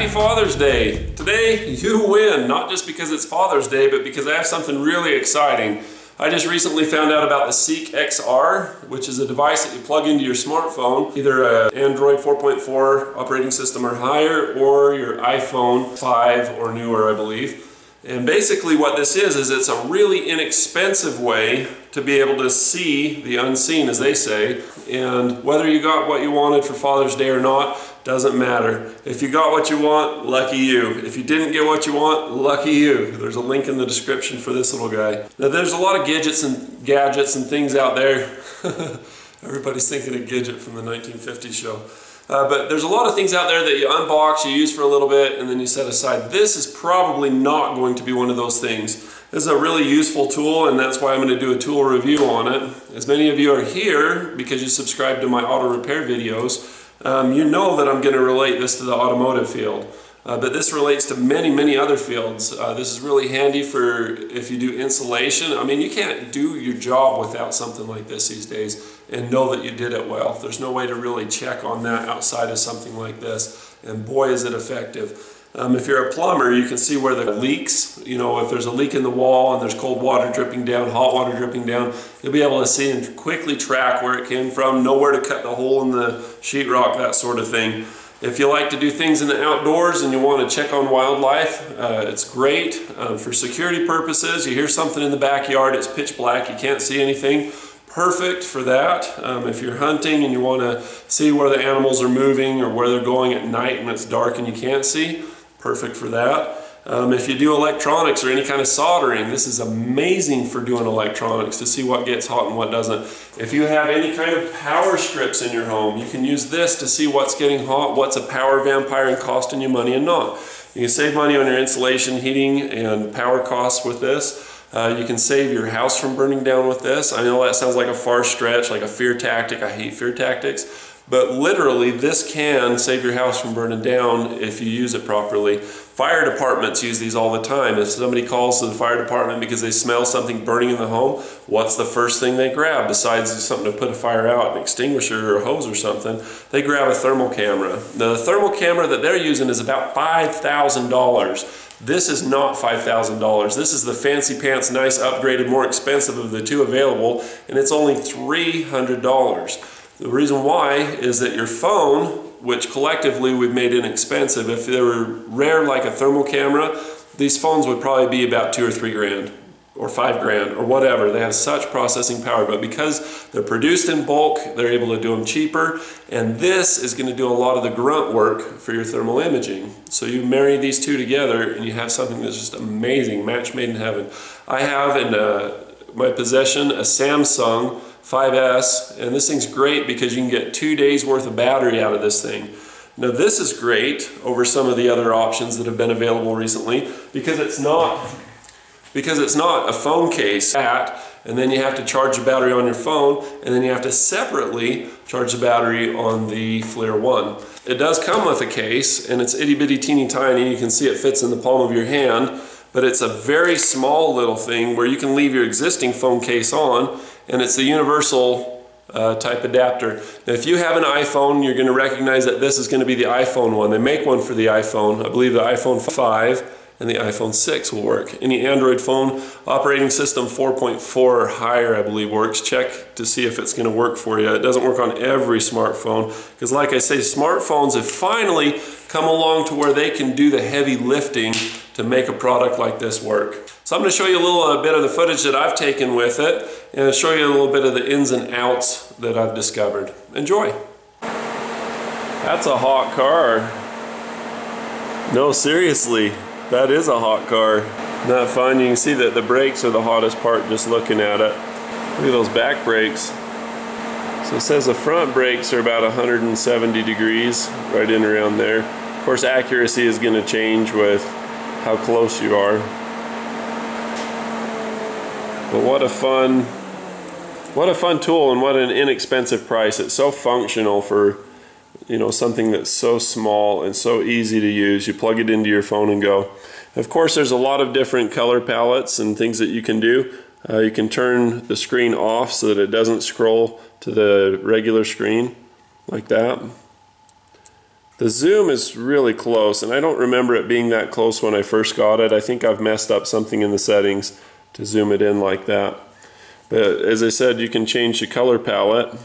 Happy Father's Day. Today, you win, not just because it's Father's Day, but because I have something really exciting. I just recently found out about the Seek XR, which is a device that you plug into your smartphone, either an Android 4.4 operating system or higher, or your iPhone 5 or newer, I believe. And basically what this is, is it's a really inexpensive way to be able to see the unseen, as they say. And whether you got what you wanted for Father's Day or not, doesn't matter. If you got what you want, lucky you. If you didn't get what you want, lucky you. There's a link in the description for this little guy. Now there's a lot of gadgets and gadgets and things out there. Everybody's thinking of Gidget from the 1950s show. Uh, but there's a lot of things out there that you unbox, you use for a little bit, and then you set aside. This is probably not going to be one of those things. This is a really useful tool, and that's why I'm going to do a tool review on it. As many of you are here because you subscribe to my auto repair videos, um, you know that I'm going to relate this to the automotive field. Uh, but this relates to many, many other fields. Uh, this is really handy for if you do insulation. I mean, you can't do your job without something like this these days and know that you did it well. There's no way to really check on that outside of something like this. And boy, is it effective. Um, if you're a plumber, you can see where the leaks, you know, if there's a leak in the wall and there's cold water dripping down, hot water dripping down, you'll be able to see and quickly track where it came from, know where to cut the hole in the sheetrock, that sort of thing. If you like to do things in the outdoors and you want to check on wildlife, uh, it's great. Um, for security purposes, you hear something in the backyard, it's pitch black, you can't see anything perfect for that. Um, if you're hunting and you want to see where the animals are moving or where they're going at night and it's dark and you can't see, perfect for that. Um, if you do electronics or any kind of soldering, this is amazing for doing electronics to see what gets hot and what doesn't. If you have any kind of power strips in your home, you can use this to see what's getting hot, what's a power vampire and costing you money and not. You can save money on your insulation, heating, and power costs with this. Uh, you can save your house from burning down with this. I know that sounds like a far stretch, like a fear tactic. I hate fear tactics. But literally, this can save your house from burning down if you use it properly. Fire departments use these all the time. If somebody calls to the fire department because they smell something burning in the home, what's the first thing they grab besides something to put a fire out, an extinguisher or a hose or something? They grab a thermal camera. The thermal camera that they're using is about $5,000. This is not $5,000. This is the fancy pants, nice, upgraded, more expensive of the two available, and it's only $300. The reason why is that your phone, which collectively we've made inexpensive, if they were rare like a thermal camera, these phones would probably be about two or three grand or five grand or whatever. They have such processing power, but because they're produced in bulk, they're able to do them cheaper. And this is gonna do a lot of the grunt work for your thermal imaging. So you marry these two together and you have something that's just amazing, match made in heaven. I have in uh, my possession a Samsung 5S, and this thing's great because you can get two days worth of battery out of this thing. Now this is great over some of the other options that have been available recently because it's not because it's not a phone case at and then you have to charge the battery on your phone and then you have to separately charge the battery on the FLIR 1. It does come with a case and it's itty bitty teeny tiny. You can see it fits in the palm of your hand but it's a very small little thing where you can leave your existing phone case on and it's a universal uh, type adapter. Now if you have an iPhone, you're going to recognize that this is going to be the iPhone one. They make one for the iPhone. I believe the iPhone 5 and the iPhone 6 will work. Any Android phone operating system 4.4 or higher I believe works. Check to see if it's going to work for you. It doesn't work on every smartphone because like I say smartphones have finally come along to where they can do the heavy lifting to make a product like this work. So I'm going to show you a little uh, bit of the footage that I've taken with it and show you a little bit of the ins and outs that I've discovered. Enjoy. That's a hot car. No, seriously, that is a hot car. Not fun. You can see that the brakes are the hottest part just looking at it. Look at those back brakes. So it says the front brakes are about 170 degrees, right in around there. Of course, accuracy is going to change with how close you are. But what a fun, what a fun tool and what an inexpensive price. It's so functional for, you know, something that's so small and so easy to use. You plug it into your phone and go. Of course, there's a lot of different color palettes and things that you can do. Uh, you can turn the screen off so that it doesn't scroll to the regular screen like that. The zoom is really close, and I don't remember it being that close when I first got it. I think I've messed up something in the settings to zoom it in like that. But as I said, you can change the color palette.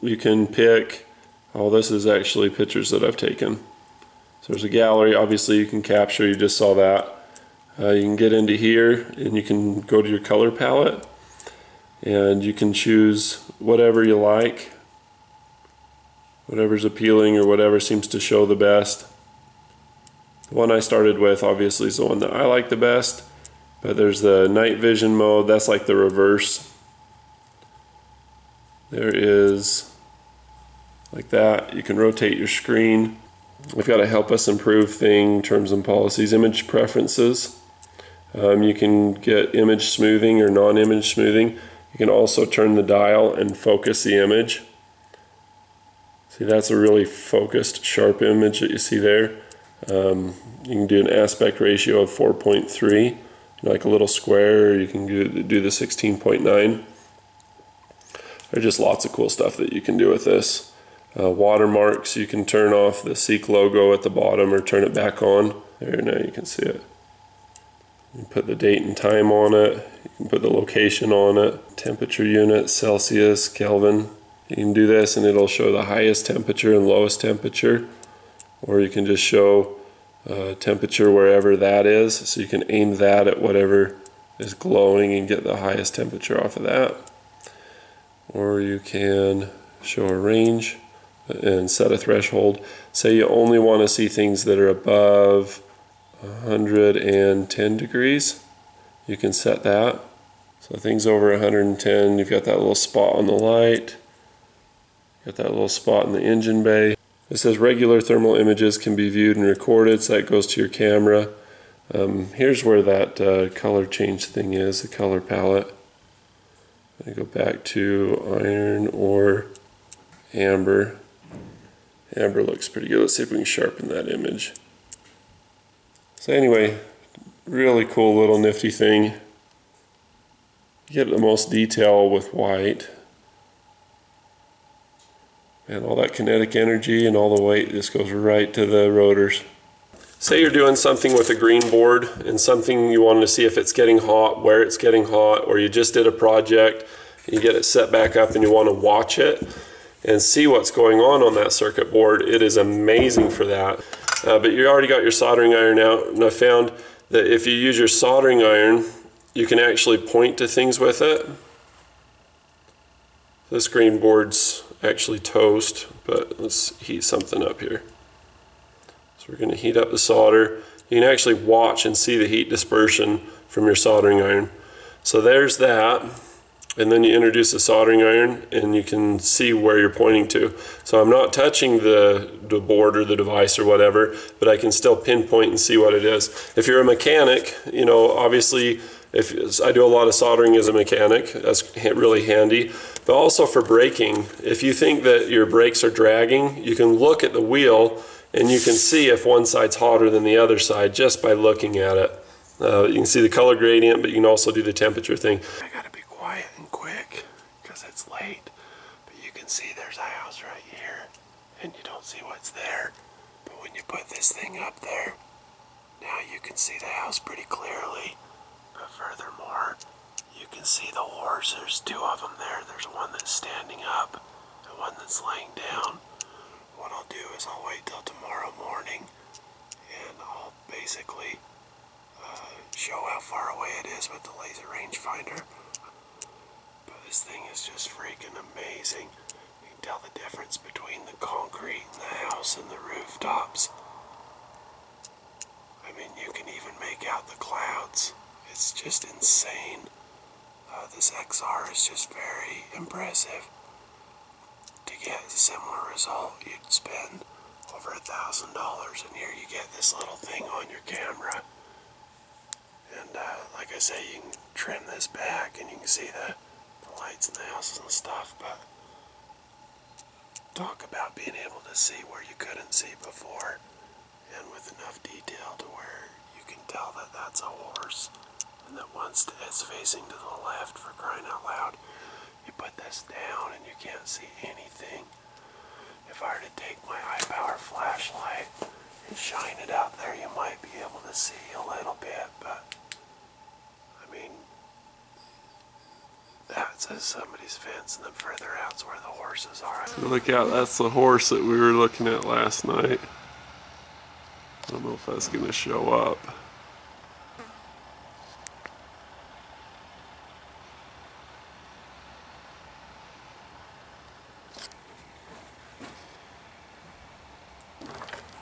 You can pick, oh, this is actually pictures that I've taken. So there's a gallery, obviously you can capture, you just saw that. Uh, you can get into here and you can go to your color palette and you can choose whatever you like whatever's appealing or whatever seems to show the best. The one I started with obviously is the one that I like the best, but there's the night vision mode, that's like the reverse. There is like that, you can rotate your screen. We've got a help us improve thing, terms and policies, image preferences. Um, you can get image smoothing or non-image smoothing. You can also turn the dial and focus the image. See, that's a really focused, sharp image that you see there. Um, you can do an aspect ratio of 4.3, like a little square, you can do, do the 16.9. There's just lots of cool stuff that you can do with this. Uh, watermarks, you can turn off the Seek logo at the bottom or turn it back on. There, now you can see it. You put the date and time on it. You can put the location on it. Temperature unit, Celsius, Kelvin. You can do this and it'll show the highest temperature and lowest temperature or you can just show uh, temperature wherever that is. So you can aim that at whatever is glowing and get the highest temperature off of that. Or you can show a range and set a threshold. Say you only want to see things that are above 110 degrees you can set that. So things over 110 you've got that little spot on the light Got that little spot in the engine bay. It says regular thermal images can be viewed and recorded, so that goes to your camera. Um, here's where that uh, color change thing is, the color palette. I go back to iron or amber. Amber looks pretty good. Let's see if we can sharpen that image. So anyway, really cool little nifty thing. You get the most detail with white and all that kinetic energy and all the weight just goes right to the rotors. Say you're doing something with a green board and something you want to see if it's getting hot, where it's getting hot, or you just did a project, you get it set back up and you want to watch it and see what's going on on that circuit board. It is amazing for that. Uh, but you already got your soldering iron out and I found that if you use your soldering iron, you can actually point to things with it. This green board's actually toast, but let's heat something up here. So we're going to heat up the solder. You can actually watch and see the heat dispersion from your soldering iron. So there's that. And then you introduce the soldering iron and you can see where you're pointing to. So I'm not touching the, the board or the device or whatever, but I can still pinpoint and see what it is. If you're a mechanic, you know, obviously if I do a lot of soldering as a mechanic, that's really handy. But also for braking, if you think that your brakes are dragging, you can look at the wheel and you can see if one side's hotter than the other side just by looking at it. Uh, you can see the color gradient, but you can also do the temperature thing. I gotta be quiet and quick because it's late. But you can see there's a house right here and you don't see what's there. But when you put this thing up there, now you can see the house pretty clearly. But furthermore, can see the horse. There's two of them there. There's one that's standing up and one that's laying down. What I'll do is I'll wait till tomorrow morning and I'll basically uh, show how far away it is with the laser rangefinder. But this thing is just freaking amazing. You can tell the difference between the concrete in the house and the rooftops. I mean, you can even make out the clouds. It's just insane. Uh, this XR is just very impressive. To get a similar result, you'd spend over a thousand dollars, and here you get this little thing on your camera. And uh, like I say, you can trim this back, and you can see the, the lights in the houses and stuff. But talk about being able to see where you couldn't see before, and with enough detail to where you can tell that that's a horse and that once it's facing to the left for crying out loud, you put this down and you can't see anything. if I were to take my high power flashlight and shine it out there, you might be able to see a little bit, but I mean, that says somebody's fence, and then further out's where the horses are. Look out, that's the horse that we were looking at last night. I don't know if that's going to show up.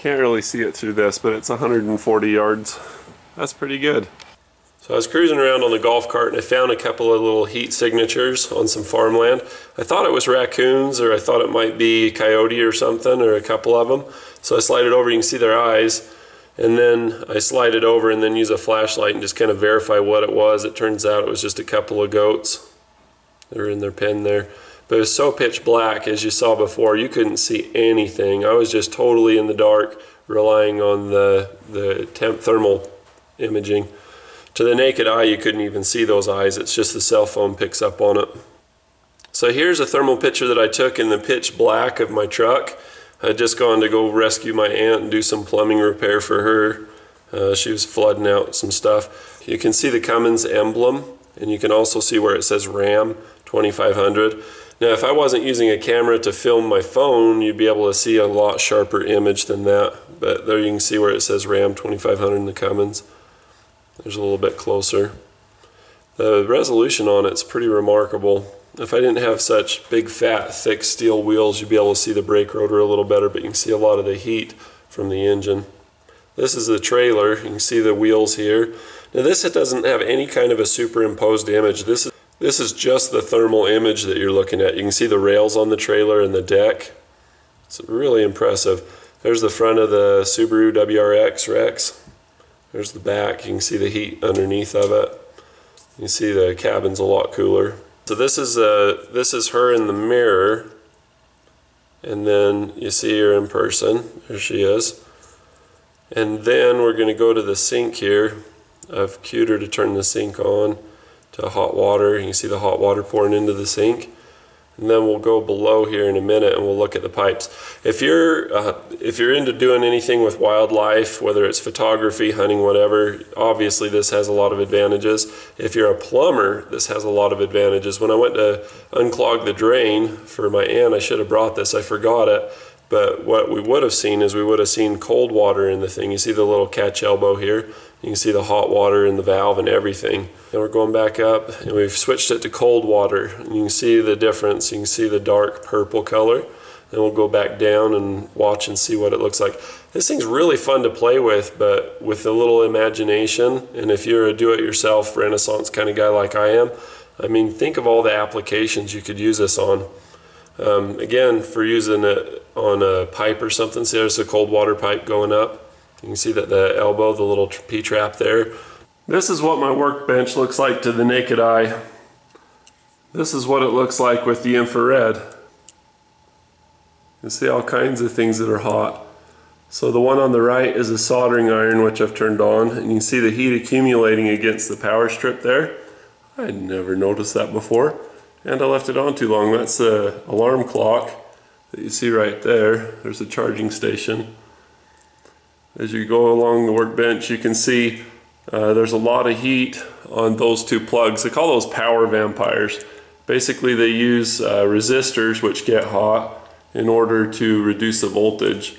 Can't really see it through this, but it's 140 yards. That's pretty good. So I was cruising around on the golf cart and I found a couple of little heat signatures on some farmland. I thought it was raccoons or I thought it might be coyote or something or a couple of them. So I slide it over, you can see their eyes. And then I slide it over and then use a flashlight and just kind of verify what it was. It turns out it was just a couple of goats. They're in their pen there. But it was so pitch black, as you saw before, you couldn't see anything. I was just totally in the dark, relying on the, the temp thermal imaging. To the naked eye, you couldn't even see those eyes. It's just the cell phone picks up on it. So here's a thermal picture that I took in the pitch black of my truck. I had just gone to go rescue my aunt and do some plumbing repair for her. Uh, she was flooding out some stuff. You can see the Cummins emblem, and you can also see where it says RAM 2500. Now, if I wasn't using a camera to film my phone, you'd be able to see a lot sharper image than that. But there you can see where it says RAM 2500 in the Cummins. There's a little bit closer. The resolution on it's pretty remarkable. If I didn't have such big, fat, thick steel wheels, you'd be able to see the brake rotor a little better, but you can see a lot of the heat from the engine. This is the trailer. You can see the wheels here. Now this it doesn't have any kind of a superimposed image. This is this is just the thermal image that you're looking at. You can see the rails on the trailer and the deck. It's really impressive. There's the front of the Subaru WRX Rex. There's the back. You can see the heat underneath of it. You see the cabin's a lot cooler. So this is uh, this is her in the mirror. And then you see her in person. There she is. And then we're going to go to the sink here. I've cued her to turn the sink on to hot water. You can see the hot water pouring into the sink. And then we'll go below here in a minute and we'll look at the pipes. If you're, uh, if you're into doing anything with wildlife, whether it's photography, hunting, whatever, obviously this has a lot of advantages. If you're a plumber, this has a lot of advantages. When I went to unclog the drain for my aunt, I should have brought this, I forgot it. But what we would have seen is we would have seen cold water in the thing. You see the little catch elbow here? You can see the hot water in the valve and everything. And we're going back up and we've switched it to cold water. And you can see the difference. You can see the dark purple color. Then we'll go back down and watch and see what it looks like. This thing's really fun to play with, but with a little imagination. And if you're a do-it-yourself Renaissance kind of guy like I am, I mean, think of all the applications you could use this on. Um, again, for using it on a pipe or something, see there's a cold water pipe going up. You can see that the elbow, the little P-trap there. This is what my workbench looks like to the naked eye. This is what it looks like with the infrared. You see all kinds of things that are hot. So the one on the right is a soldering iron which I've turned on and you can see the heat accumulating against the power strip there. I'd never noticed that before and I left it on too long. That's the alarm clock that you see right there. There's a charging station. As you go along the workbench, you can see uh, there's a lot of heat on those two plugs. They call those power vampires. Basically, they use uh, resistors which get hot in order to reduce the voltage.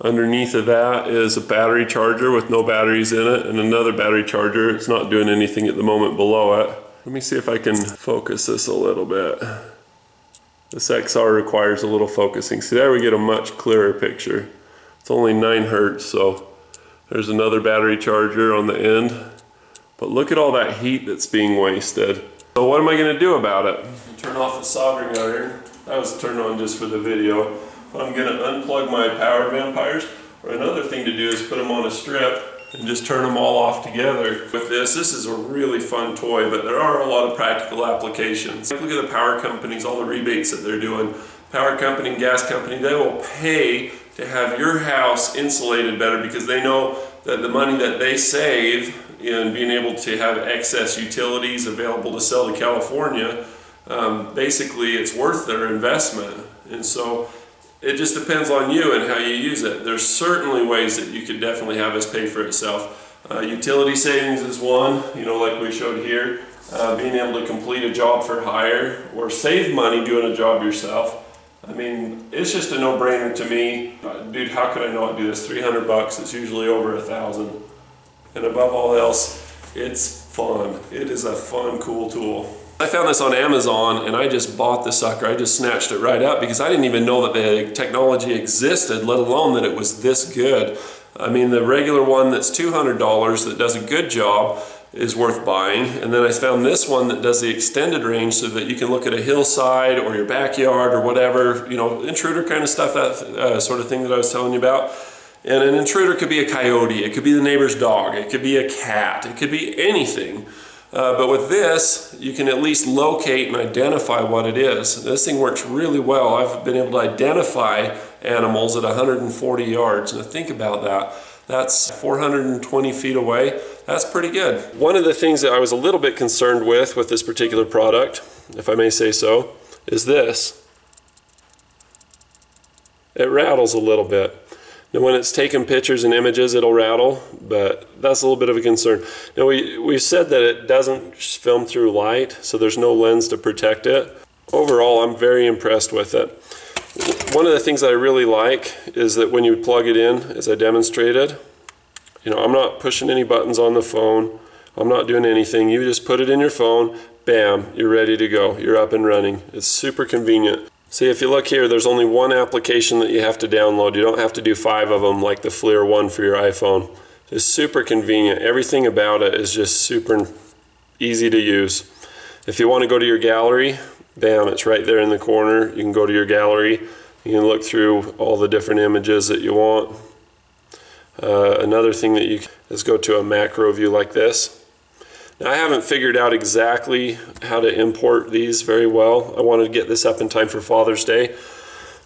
Underneath of that is a battery charger with no batteries in it and another battery charger. It's not doing anything at the moment below it. Let me see if I can focus this a little bit. This XR requires a little focusing. See there we get a much clearer picture. It's only 9 hertz, so there's another battery charger on the end. But look at all that heat that's being wasted. So what am I going to do about it? Turn off the soldering iron. That was turned on just for the video. I'm going to unplug my power vampires. Or another thing to do is put them on a strip and just turn them all off together. With this, this is a really fun toy, but there are a lot of practical applications. Look at the power companies, all the rebates that they're doing. Power company and gas company, they will pay to have your house insulated better because they know that the money that they save in being able to have excess utilities available to sell to California, um, basically it's worth their investment. And so it just depends on you and how you use it. There's certainly ways that you could definitely have this pay for itself. Uh, utility savings is one, you know, like we showed here. Uh, being able to complete a job for hire or save money doing a job yourself. I mean, it's just a no-brainer to me. Uh, dude, how could I not do this? 300 bucks, it's usually over a thousand. And above all else, it's fun. It is a fun, cool tool. I found this on Amazon and I just bought the sucker. I just snatched it right up because I didn't even know that the technology existed, let alone that it was this good. I mean, the regular one that's $200 that does a good job is worth buying. And then I found this one that does the extended range so that you can look at a hillside or your backyard or whatever, you know, intruder kind of stuff, that uh, sort of thing that I was telling you about. And an intruder could be a coyote, it could be the neighbor's dog, it could be a cat, it could be anything. Uh, but with this, you can at least locate and identify what it is. This thing works really well. I've been able to identify animals at 140 yards. Now think about that. That's 420 feet away. That's pretty good. One of the things that I was a little bit concerned with with this particular product, if I may say so, is this. It rattles a little bit. Now when it's taking pictures and images, it'll rattle, but that's a little bit of a concern. Now we, we've said that it doesn't film through light, so there's no lens to protect it. Overall, I'm very impressed with it. One of the things I really like is that when you plug it in, as I demonstrated, you know, I'm not pushing any buttons on the phone. I'm not doing anything. You just put it in your phone, bam, you're ready to go. You're up and running. It's super convenient. See, if you look here, there's only one application that you have to download. You don't have to do five of them like the FLIR one for your iPhone. It's super convenient. Everything about it is just super easy to use. If you want to go to your gallery, bam, it's right there in the corner. You can go to your gallery. You can look through all the different images that you want. Uh, another thing that you can is go to a macro view like this. Now, I haven't figured out exactly how to import these very well. I wanted to get this up in time for Father's Day.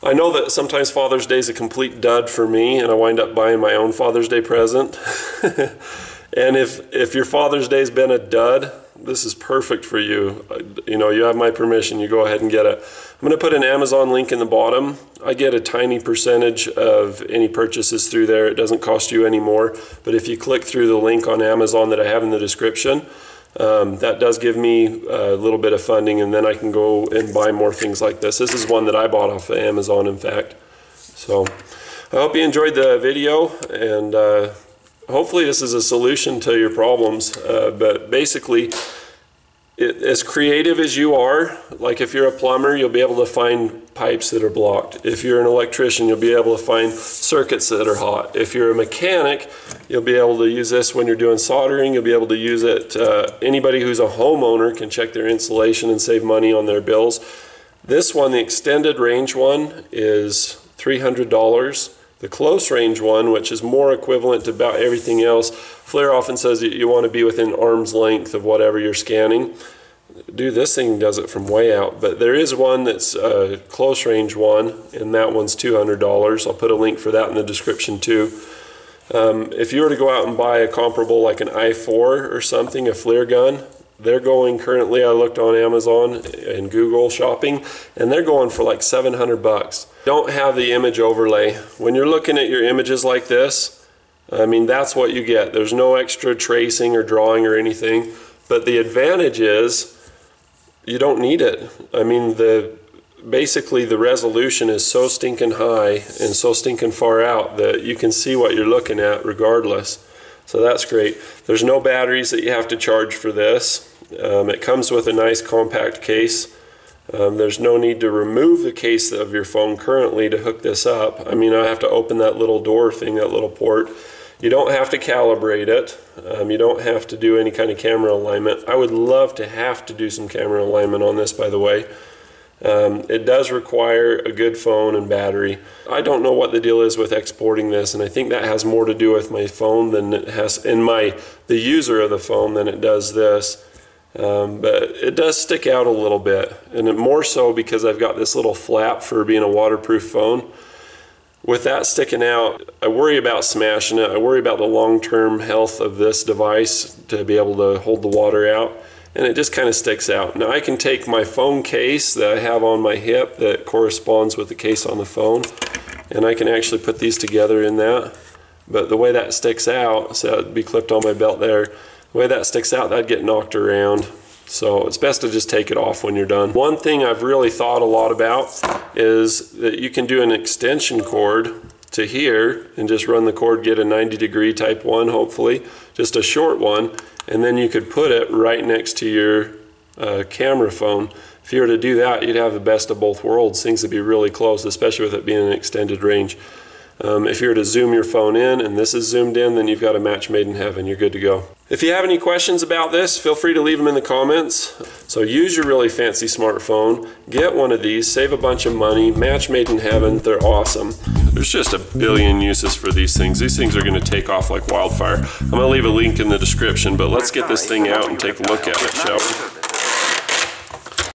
I know that sometimes Father's Day is a complete dud for me, and I wind up buying my own Father's Day present. and if, if your Father's Day's been a dud, this is perfect for you. You know, you have my permission, you go ahead and get it. I'm going to put an Amazon link in the bottom. I get a tiny percentage of any purchases through there. It doesn't cost you any more. But if you click through the link on Amazon that I have in the description, um, that does give me a little bit of funding and then I can go and buy more things like this. This is one that I bought off of Amazon, in fact. So I hope you enjoyed the video and uh, hopefully this is a solution to your problems. Uh, but basically, it, as creative as you are, like if you're a plumber, you'll be able to find pipes that are blocked. If you're an electrician, you'll be able to find circuits that are hot. If you're a mechanic, you'll be able to use this when you're doing soldering. You'll be able to use it. Uh, anybody who's a homeowner can check their insulation and save money on their bills. This one, the extended range one, is $300. The close range one, which is more equivalent to about everything else, FLIR often says you want to be within arm's length of whatever you're scanning. Do this thing does it from way out, but there is one that's a close range one, and that one's $200. I'll put a link for that in the description too. Um, if you were to go out and buy a comparable like an i4 or something, a FLIR gun, they're going currently, I looked on Amazon and Google shopping, and they're going for like 700 bucks. Don't have the image overlay. When you're looking at your images like this, I mean, that's what you get. There's no extra tracing or drawing or anything. But the advantage is you don't need it. I mean, the basically the resolution is so stinking high and so stinking far out that you can see what you're looking at regardless. So that's great. There's no batteries that you have to charge for this. Um, it comes with a nice compact case. Um, there's no need to remove the case of your phone currently to hook this up. I mean, I have to open that little door thing, that little port. You don't have to calibrate it. Um, you don't have to do any kind of camera alignment. I would love to have to do some camera alignment on this, by the way. Um, it does require a good phone and battery. I don't know what the deal is with exporting this, and I think that has more to do with my phone than it has in my the user of the phone than it does this. Um, but it does stick out a little bit, and more so because I've got this little flap for being a waterproof phone. With that sticking out, I worry about smashing it. I worry about the long-term health of this device to be able to hold the water out and it just kind of sticks out. Now I can take my phone case that I have on my hip that corresponds with the case on the phone and I can actually put these together in that. But the way that sticks out, so it'd be clipped on my belt there, the way that sticks out, that'd get knocked around. So it's best to just take it off when you're done. One thing I've really thought a lot about is that you can do an extension cord to here and just run the cord, get a 90 degree type one, hopefully, just a short one, and then you could put it right next to your uh, camera phone. If you were to do that, you'd have the best of both worlds. Things would be really close, especially with it being an extended range. Um, if you were to zoom your phone in and this is zoomed in, then you've got a match made in heaven. You're good to go. If you have any questions about this, feel free to leave them in the comments. So use your really fancy smartphone, get one of these, save a bunch of money, match made in heaven, they're awesome. There's just a billion uses for these things. These things are gonna take off like wildfire. I'm gonna leave a link in the description, but let's get this thing out and take a look at it, shall we?